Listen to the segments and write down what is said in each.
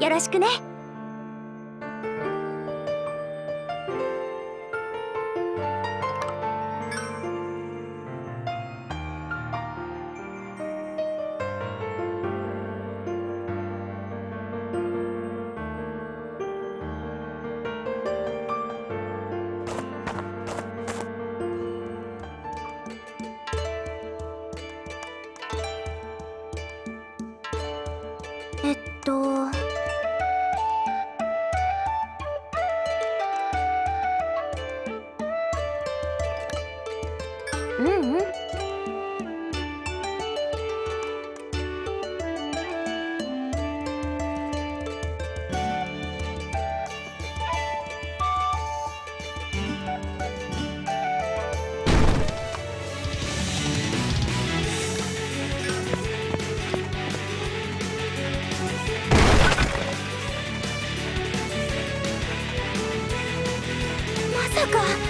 よろしくね。えっとううん。まさか。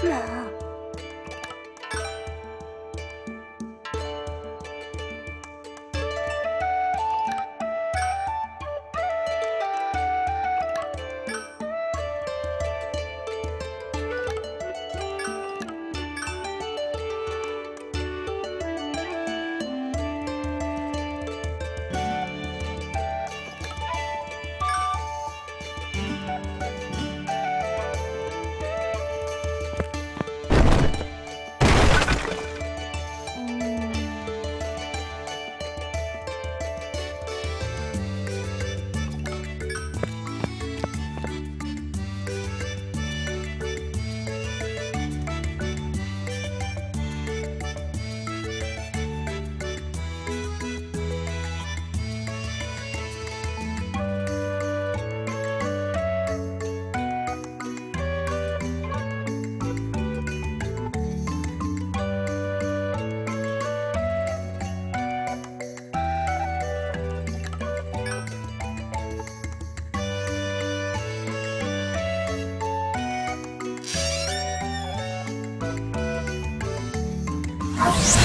そんなもう Bye.